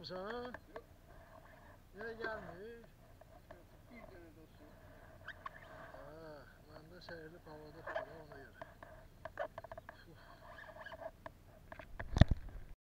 tutmamısan ha? Niyə gəlmir? Bir dənə də olsun. Ha, məndə səhərli havada tutur ona görə.